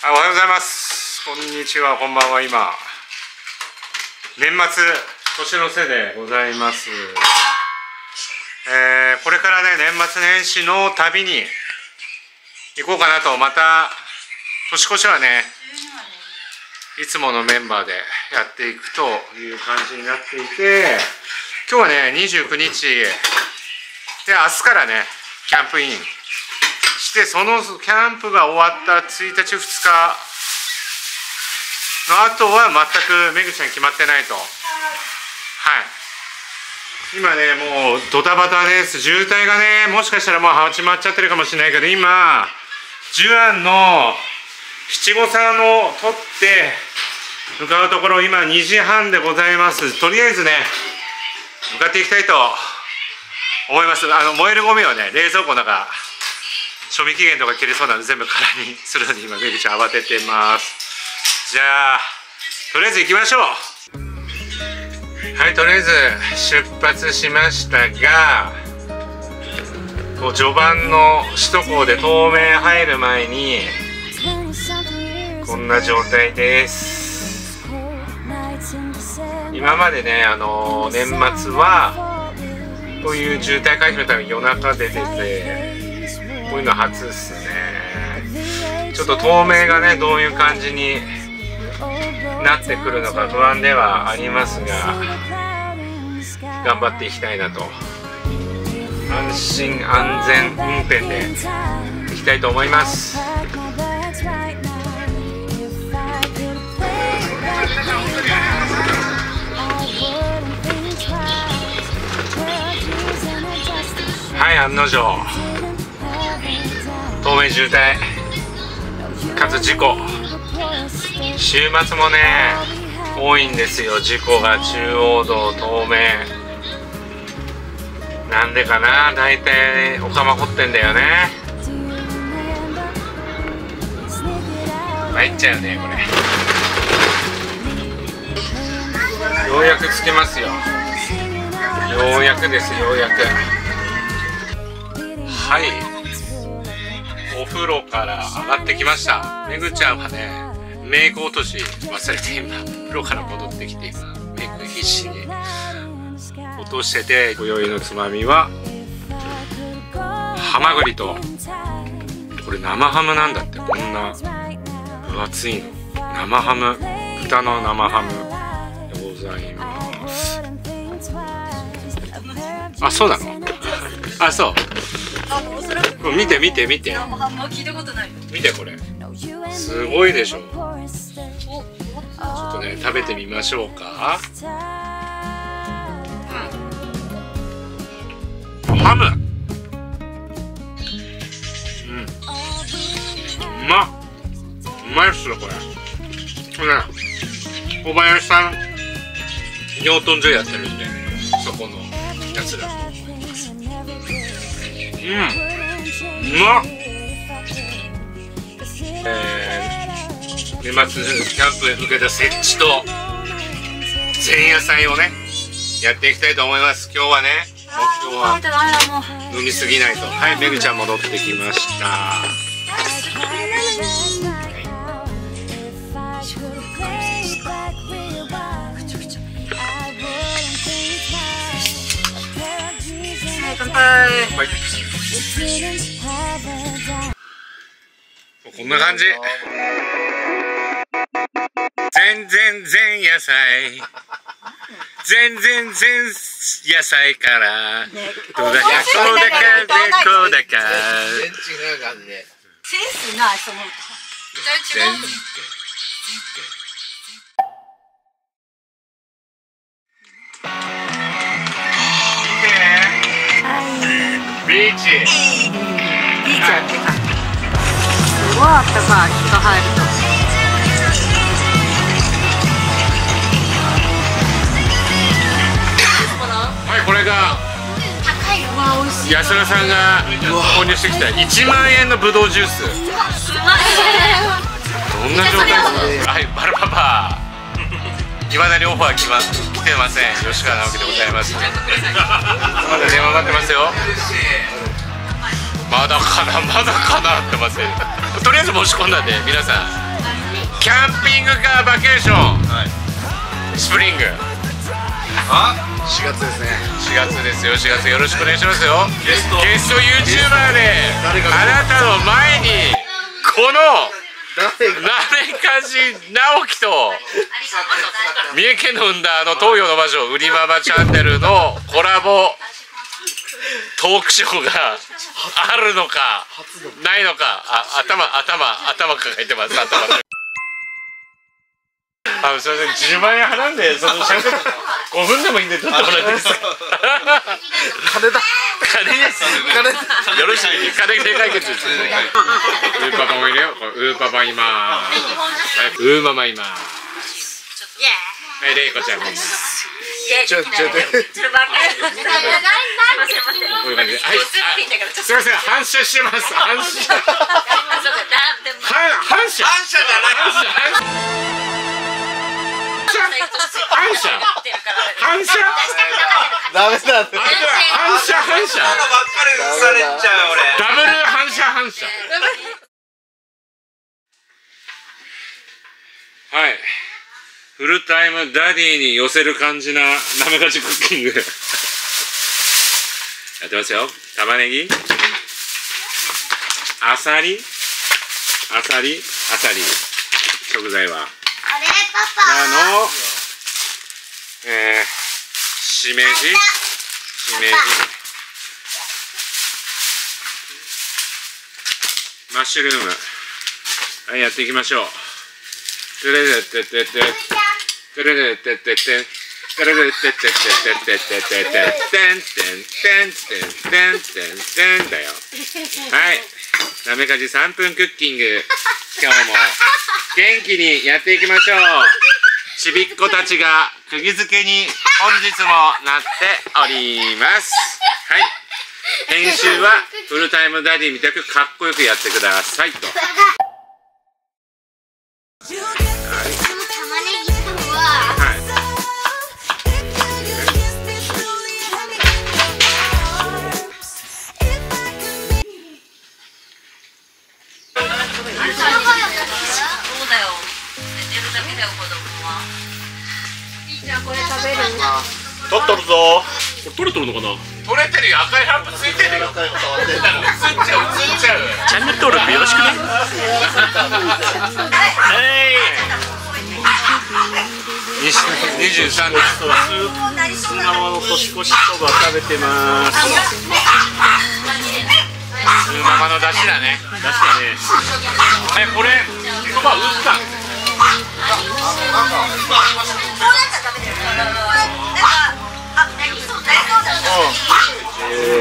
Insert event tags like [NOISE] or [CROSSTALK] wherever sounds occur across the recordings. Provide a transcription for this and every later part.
あおはようございます。こんにちはこんばんは今。年末年の瀬でございます。えー、これからね年末年始の旅に行こうかなとまた年越しはねいつものメンバーでやっていくという感じになっていて今日はね29日。で明日からねキャンプイン。してそのキャンプが終わった1日2日。の後は全くめぐちゃん決まってないと。はい。今ねもうドタバタです。渋滞がねもしかしたらもう始まっちゃってるかもしれないけど今ジュアンの七五三を取って向かうところ今2時半でございます。とりあえずね向かっていきたいと思います。あの燃えるゴミをね冷蔵庫の中賞味期限とか切れそうなので全部空にするのに今メグちゃん慌ててます。じゃあとりあえず行きましょう。はいとりあえず出発しましたがこう序盤の首都高で東名入る前にこんな状態です。今までねあの年末はこういう渋滞回避のために夜中で出ててういうの初っすね。ちょっと透明がねどういう感じになってくるのか不安ではありますが頑張っていきたいなと。安心安全運転でいきたいと思います。はい案の定東名渋滞。かつ事故。週末もね多いんですよ。事故が中央道東名なんでかな？大体お釜掘ってんだよね。参っちゃうねこれ。ようやくつけますよ。ようやくですようやく。はい。お風呂から上がってきました。めぐちゃんはねメイク落とし忘れて今風呂から戻ってきて今メイク必死に落としてて今宵のつまみはハマグリとこれ生ハムなんだって。こんな分厚いの。生ハム。豚の生ハム。でございます。あそうなの？[LAUGHS] あそう。見て見て見て。見てこれ。すごいでしょ。ちょっとね食べてみましょうか、うん、ハム。うん。うまうまいっすよこれ。これ小林さん養豚場やってるんでそこのやつだとうまっえー、年末キャンプへ向けた設置と前夜祭をねやっていきたいと思います今日はね目標は飲みすぎないとはいめぐちゃん。戻ってきました乾杯、はいこんな感じ。全然全野菜。全然全野菜から。どうだかこうだかでこうだか。全然違う感じで。センスないその。歌違うビーチビーチやってたすごいあったかい日が入ると。はいこれが安田さんが購入してきた1万円のブドウジュース。どんな状態ですか？はいバルパパいまだにオファー来ま来てません。吉川直樹でございます。まだ電話待ってますよ。まだかなまだかなってますとりあえず申し込んだんで皆さん。キャンピングカーバケーション。はい。スプリング。あ？4月ですね。4月ですよ4月。よろしくお願いしますよ。ゲスト。ゲスト YouTuber であなたの前にこの誰かじ直樹と三重県の生んだあの東洋の魔女売りママチャンネルのコラボトークショーがあるのかないのか。あ頭頭頭抱えてます頭。あすいません10万円払うんでそのしゃべ5分でもいいんで取ってもらっていいですか金だ。金です。金よろしい金で解決です。ウーパパもいるよ。ウーパパいます。ウーママいます。はいレイコちゃんもいますちょちょちょちょっとバカすいません。すいませんこういう感じではいすいません反射。してます反射。反反射。反射。じゃない反射。反射。反射。ダメだって反射。反射。のばっかりされちゃう俺ダブル反射。反射。はいフルタイムダディに寄せる感じななめがちクッキング。やってますよ。玉ねぎ。あさりあさりあさり食材は。あれパあパの。えー、しめじ。しめじ。マッシュルーム。はいやっていきましょう。てれてってっててれれってってっててれれってってってってってってっててんてんてんてんてんてんてんだよはいなめかじ3分クッキング今日も元気にやっていきましょうちびっ子たちが釘付けに本日もなっておりますはい編集はフルタイムダディみたくかっこよくやってくださいと撮れとるのかな？撮れてるよ。赤いランプついてるよ。映っちゃう映っちゃう。チャンネル登録よろしくね。23年。砂間の年越しそば食べてますママの出汁だね確かねえこれそば打った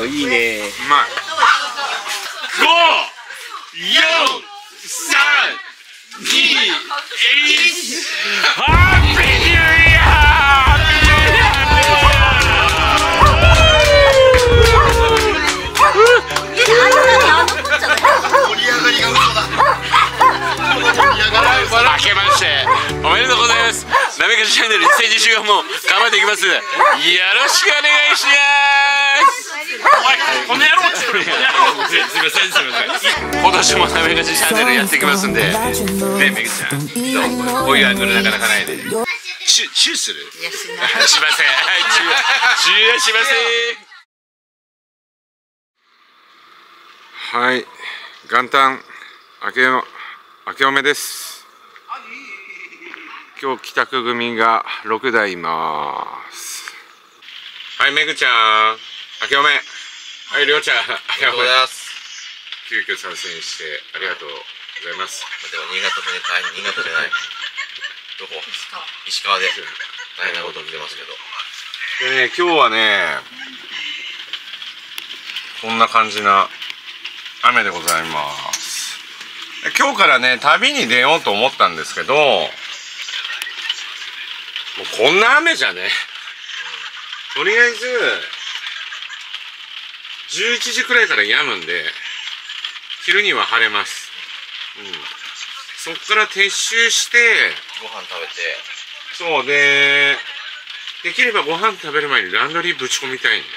おいいね。うまい。五四三二一ハッピーニューイヤ盛り上がりが嘘だ盛り上がらない。明けましておめでとうござい。ますなめかしチャンネル一斉自主がもう頑張っていきます。よろしくお願いします。この野郎すみませんすみません。今年もなめかしチャンネルやっていきますんで。ねめぐちゃんこういうアングルなかなかないでチュチューする。しませんはいチューチューはしませんはい。元旦明けの明けおめです今日帰宅組が6台います。はいめぐちゃん。明けおめ。はいりょうちゃん。明けおめ。ます急遽参戦してありがとうございます。でも新潟とね大変新潟じゃない。どこ？石川。で [LAUGHS] 大変なこと見てますけど。でね今日はねこんな感じな雨でございます。で今日からね旅に出ようと思ったんですけどこんな雨じゃね。とりあえず11時くらいから止むんで昼には晴れます。うん。そっから撤収してご飯食べて。そうでできればご飯食べる前にランドリーぶち込みたいんで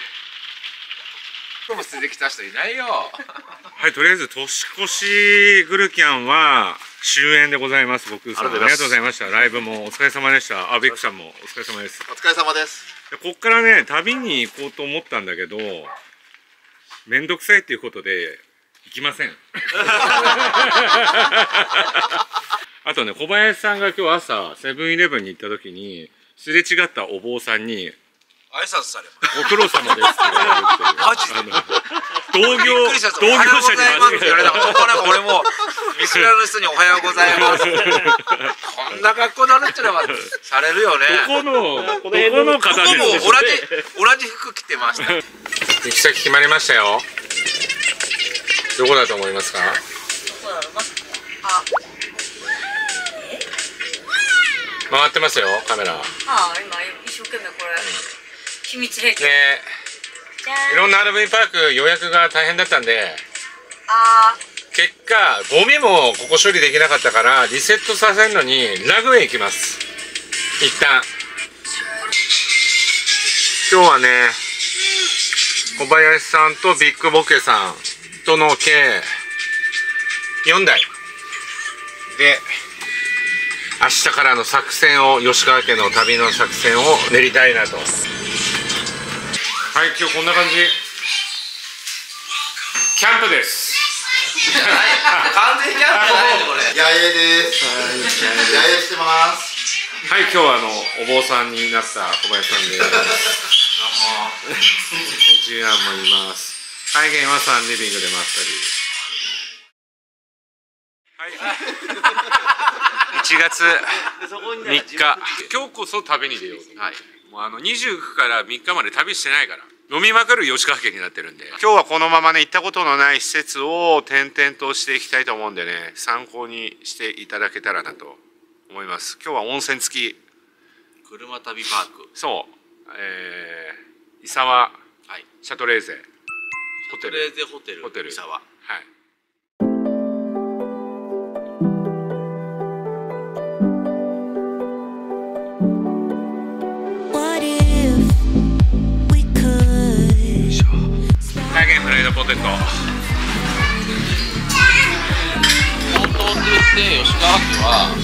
今日も出てきた人いないよ。はいとりあえず年越しグルキャンは終演でございます僕さん。ありがとうございました。ライブもお疲れ様でした。あビッグさんもお疲れ様です。お疲れ様です。でこっからね旅に行こうと思ったんだけどめんどくさいっていうことで行きません。[LAUGHS] あとね小林さんが今日朝セブンイレブンに行った時にすれ違ったお坊さんに挨拶されま「ご苦労様です」同業同業者におはようございますって言われた間違えもうなんか俺も見知らぬ人におはようございます。こんな格好だねってのはされるよね。どこのどこの方僕も同ですじ同じ服着てました。行き先決まりましたよ。どこだと思いますか？回ってますよカメラ。ねああ今一生懸命これ秘密兵器。じゃいろんな RV パーク予約が大変だったんで。あ結果ゴミもここ処理できなかったからリセットさせるのにラグへ行きます。一旦。今日はね小林さんとビッグボケさんとの計4台。で明日からの作戦を吉川家の旅の作戦を練りたいなとはい今日こんな感じキャンプです完全にキャンプじゃないんでこれ八重です。八重してます。はい、今日はあのお坊さんになった小林さんです。ジュアンもいます。はい、ゲンはさんリビングでまったり。はい。1月3日。今日こそ旅に出ようと。はい。もうあの29から3日まで旅してないから。飲みまくる吉川家になってるんで。今日はこのままね行ったことのない施設を転々としていきたいと思うんでね参考にしていただけたらなと思います。今日は温泉付き。車旅パーク。そう。えー、伊沢。はい。シャトレーゼ。ホテル。トレーゼホテルホテル。三沢。はいポテト。本当って言って吉川家は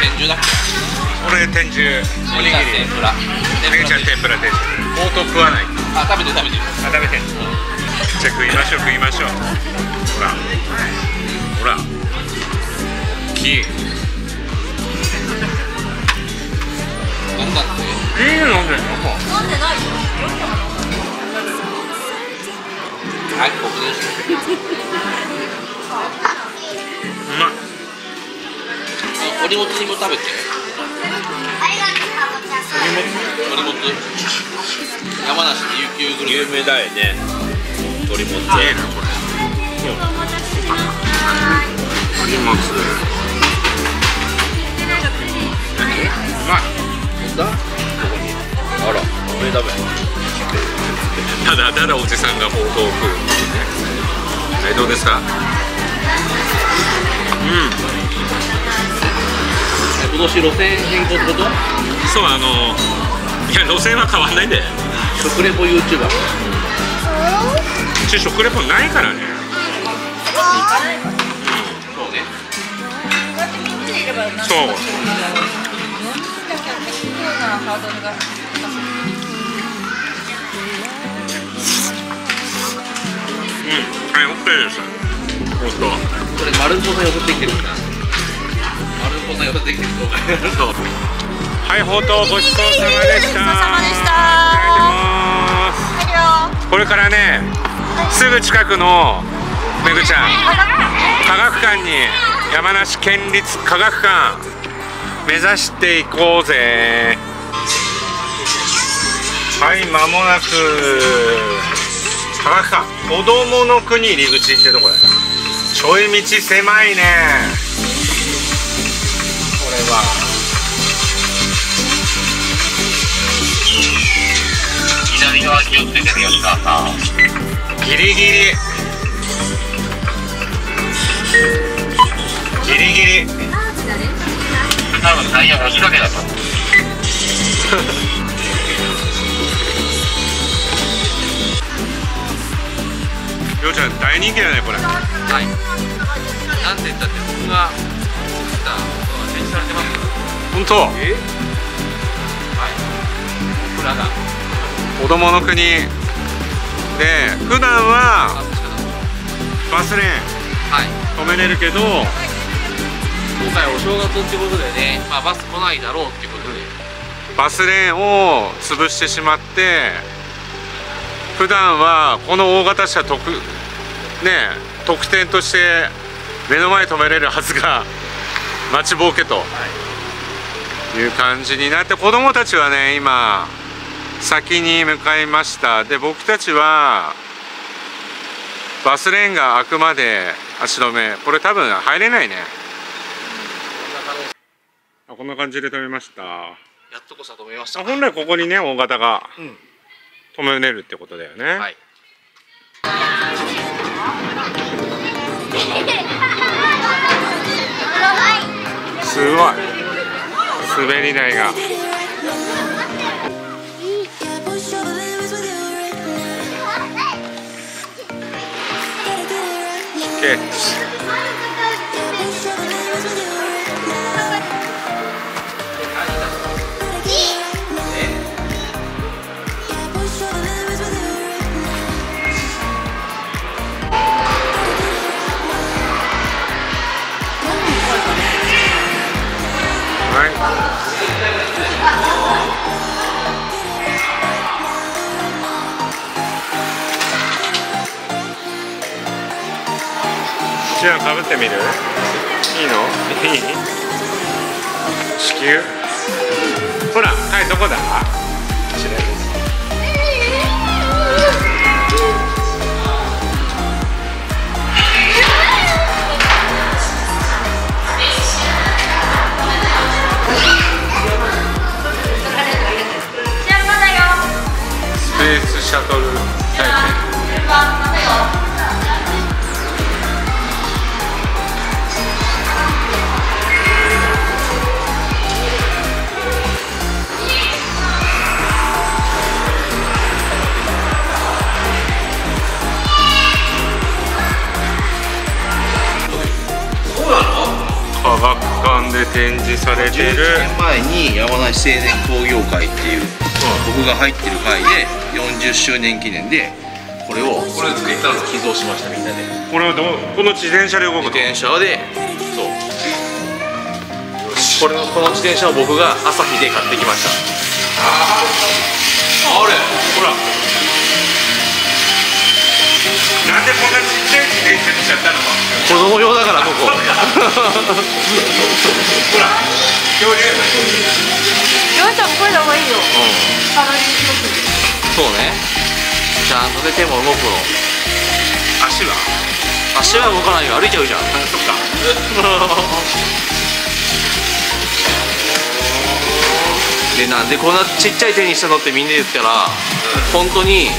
天重だっけ？これ天重おにぎり。天ぷら。めぐちゃん天ぷら天重ほうとう食わない。あ食べてる食べてる。あ食べてんじゃあ食いましょう食いましょう。ほら。ほら。木食べて。ありがとうかぼちゃさん鳥もつ。山梨の琉球グルメ有名だよね。鳥もつ。これ鳥もつ。うまい。だここにあら。ただただおじさんがほうとうを食うっていうね。はいどうですかうん今年路線変更ってこと？そうあのいや路線は変わんないんで。食レポ YouTuber うち食レポないからね。そうね。そう。うんはい OK です。本当。これ丸子さん寄せてきてるんだ丸子さん寄せてきてる動画そうはいほうとうごちそうさまでした。これからねすぐ近くのめぐちゃん科学館に山梨県立科学館目指していこうぜ。はい間もなく科学館子供の国入り口ってとこだちょい道狭いね気をつけてる吉川さんギリ。ギリギリ。ギリ多分タイヤ押しかけだと思うりょうちゃん大人気だねこれはいなんて言ったって僕が設置されてます本当はい僕らが子供の国。で普段はバスレーン。はい。止めれるけど。今回お正月ってことでね、まあ、バス来ないだろうってことで。バスレーンを潰してしまって。普段はこの大型車特ね特典として目の前に止めれるはずが待ちぼうけと。いう感じになって子供たちはね今先に向かいました。で僕たちはバスレーンが開くまで足止め。これ多分入れないね。あこんな感じで止めました。やっとこさ止めました。あ本来ここにね大型がうん。止めれるってことだよね、はい。すごい。滑り台が Okay. ぶってみる？いいの？いい？地球？ほらはいどこだ？こちらです。スペースシャトル体験で展示されて11る年前に山梨青年工業会っていう、僕が入ってる会で40周年記念でこれをこれ作ったの。寄贈しましたみんなで。これはどうこの自転車で動くの自転車でそう。これのこの自転車を僕が朝日で買ってきました。あれほらでこんなちっちゃい自転車にしちゃったの子供用だからここ。ほら恐竜ようちゃんもこれだ方がいいよ。カロリーそうね。ちゃんとで手も動くの。足は？足は動かないよ。歩いちゃうじゃん。そっか。[LAUGHS] でなんでこんなちっちゃい手にしたのってみんな言ったら、本当に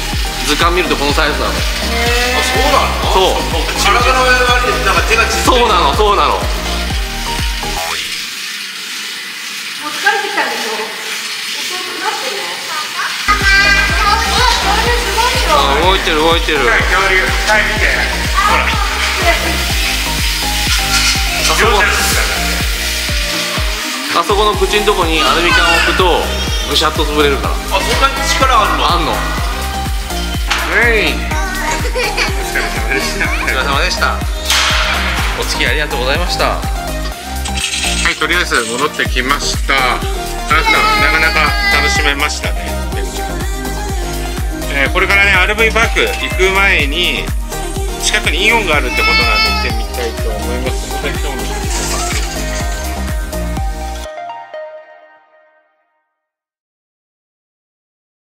図鑑見るとこのサイズなの。そう体の？割になんか手がそうなのそうなの。もう疲れてきたんでしょ？遅くなってるねあ動いてる動いてる。はい恐竜はい見てほらあそこあそこの口のとこにアルミ缶を置くとぐしゃっと潰れるから。あそんなに力あるの？あんの。はいお疲れ様でしたお疲れ様でしたお付き合いありがとうございましたはい、とりあえず戻ってきました。あなた、なかなか楽しめましたね。えーこれからね、RV パーク行く前に、近くにイオンがあるってことなんで行ってみたいと思います。また今日の